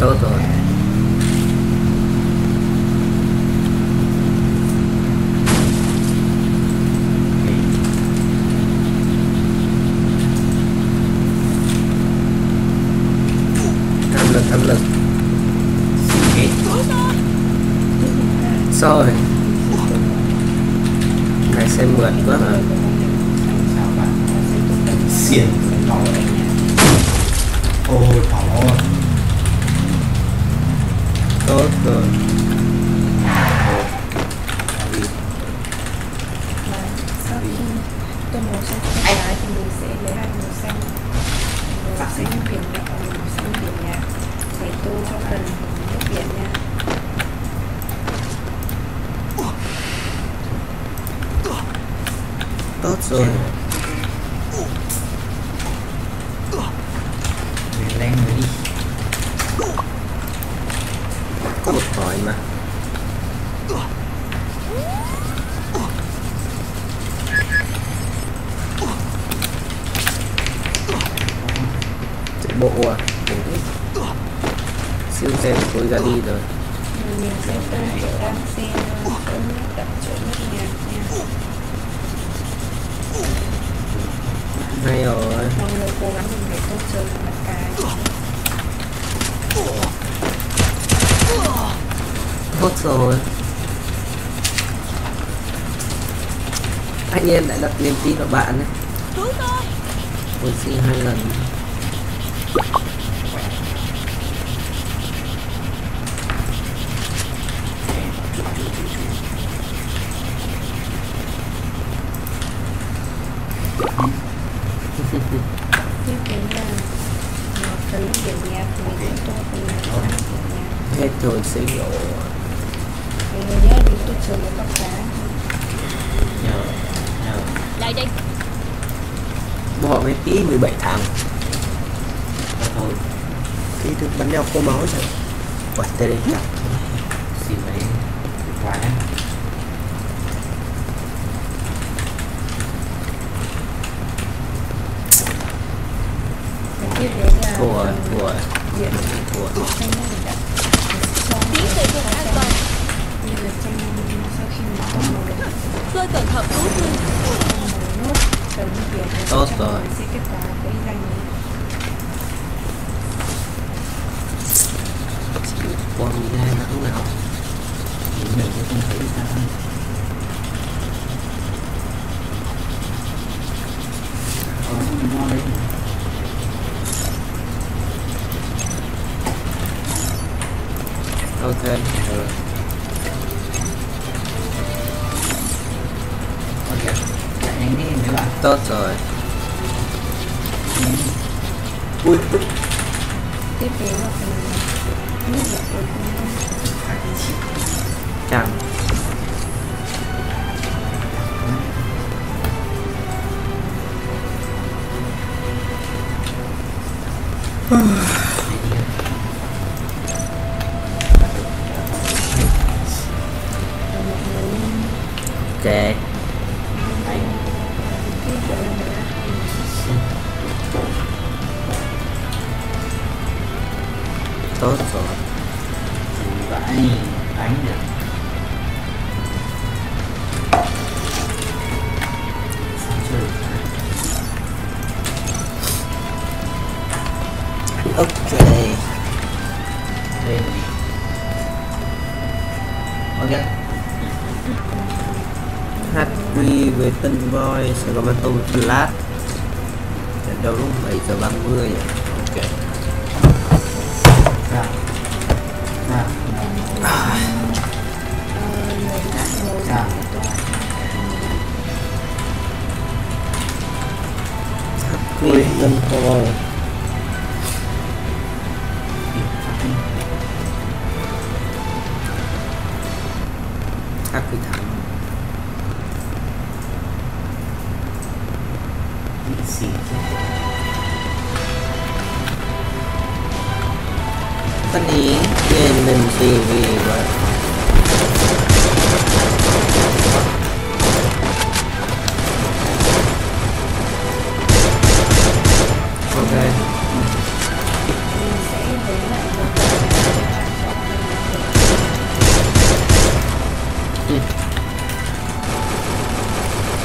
tốt rồi. Tham lực tham lực. Rồi. Cái xe mượt quá hả xiển. Ôi thỏ tốt rồi sau khi tôi màu xanh cho con thì mình sẽ lấy hai màu xanh màu xanh biển nhạc và màu xanh biển nhạc để tô cho phần nước biển nha tốt rồi bộ à siêu xe của tôi ra đi rồi. Hay rồi. Mọi người cố gắng tốt rồi. Anh em lại đặt niềm tin vào bạn đấy tôi xin hai lần với con cá nhờ nhờ Lại đây bỏ cái tí 17 tháng tí được bắn đeo khô máu rồi quạt tê đấy chắc xin đấy quá đấy thua rồi thua rồi. Điện. Thua xanh nó được. Đặt cho Tiến về vùng an toàn như là trong sau khi mình tô màu được Tôi cần hợp cứu thương màu nốt phần nước biển và Tốt trong rồi thì ra là lúc nào thì mình sẽ không thấy sao xa hơn. đấy ok rồi. ok chạy đi mấy bạn tốt rồi ui ui. tiếp theo. là chẳng okay vãi đánh được ok. Đi. Ok. HQ với Tân Boy sẽ có battle flash trận đấu lúc 7 giờ 30 à? HQ thắng bị xỉ Tân ý game mình TV vậy ok mình sẽ lấy lại một phần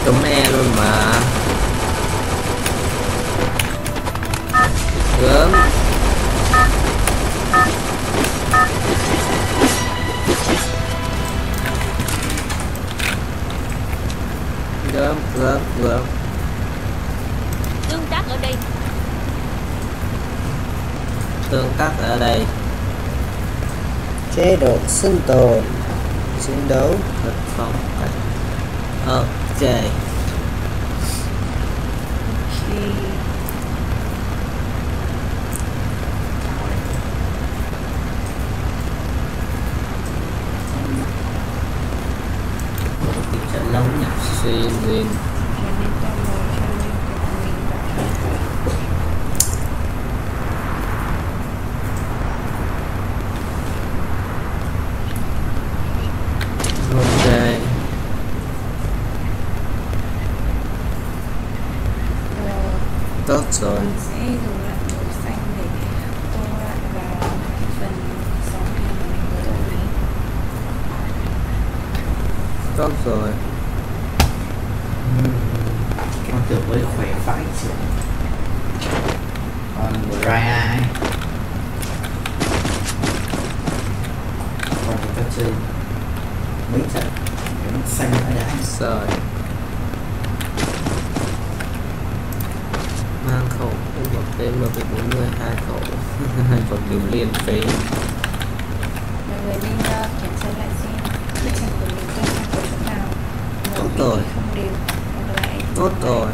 cấm e luôn mà. Gớm. Gớm gớm gớm. Tương tác ở đây. Tương tác ở đây. Chế độ sinh tồn chiến đấu thực phong cảnh ok khi thì trận lâu nhỉ suy duyên cho nên tò mò cho nên của mình và ok ờ, tốt rồi mình sẽ dùng lại màu xanh để tô lại vào cái phần sóng hình mà mình vừa tô ý tốt rồi. Con tưởng với khỏe vãi trưởng còn Brian ấy. Còn chúng ta chơi mấy trận. Cái xanh đã đã. Rồi thêm một cái bốn mươi hai khẩu hai khẩu tiểu liên phí mọi người nên uh, kiểm tra lại xem bức tranh của mình của chỗ nào Tốt rồi. không đều hoặc lại Tốt rồi.